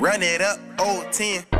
Run it up, old 10.